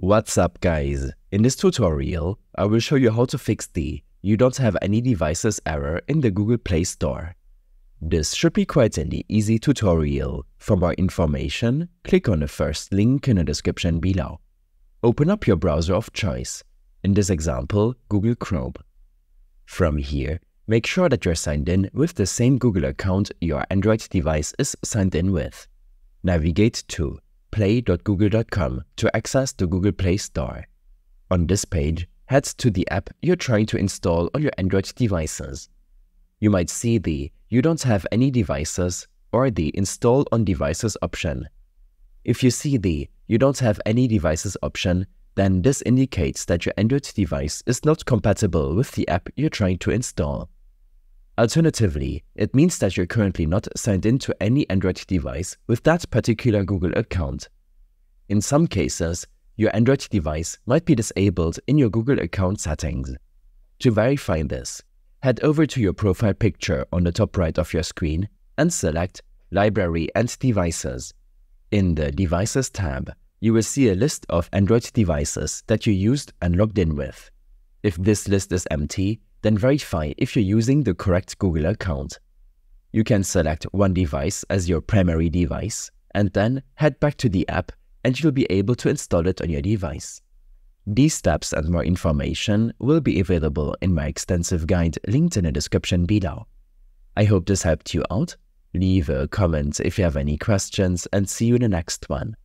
What's up guys? In this tutorial, I will show you how to fix the you don't have any devices error in the Google Play Store. This should be quite an easy tutorial. For more information, click on the first link in the description below. Open up your browser of choice, in this example, Google Chrome. From here, make sure that you're signed in with the same Google account your Android device is signed in with. Navigate to play.google.com to access the Google Play Store. On this page, head to the app you're trying to install on your Android devices. You might see the You don't have any devices or the Install on devices option. If you see the You don't have any devices option, then this indicates that your Android device is not compatible with the app you're trying to install. Alternatively, it means that you're currently not signed into any Android device with that particular Google account. In some cases, your Android device might be disabled in your Google account settings. To verify this, head over to your profile picture on the top right of your screen and select Library and Devices. In the Devices tab, you will see a list of Android devices that you used and logged in with. If this list is empty, then verify if you're using the correct Google account. You can select one device as your primary device and then head back to the app and you'll be able to install it on your device. These steps and more information will be available in my extensive guide linked in the description below. I hope this helped you out. Leave a comment if you have any questions and see you in the next one.